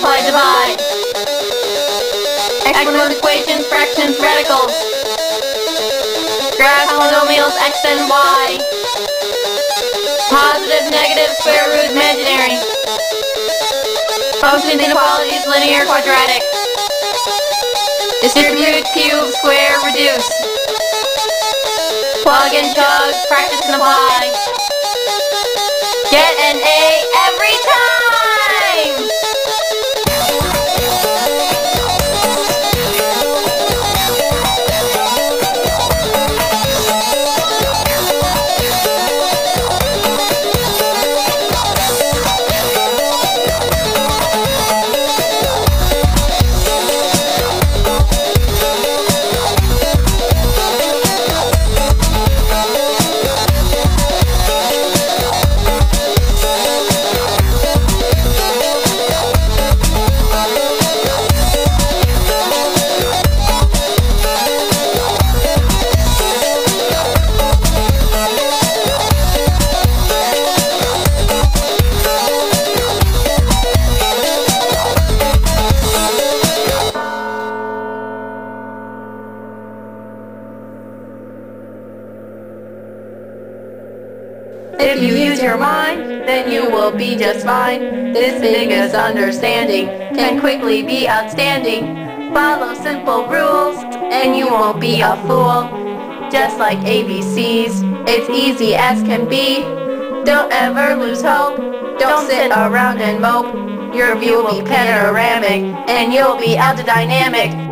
multiply, divide. Exponents, equations, fractions, radicals. Graphs, polynomials, x and y. Positive, negative, square root, imaginary. Functions, inequalities, linear, quadratic. Distribute, cube, square, reduce. Plug and chug, practice and apply. Get an A If you use your mind, then you will be just fine. This biggest understanding can quickly be outstanding. Follow simple rules, and you won't be a fool. Just like ABCs, it's easy as can be. Don't ever lose hope, don't sit around and mope. Your view will be panoramic, and you'll be algedynamic.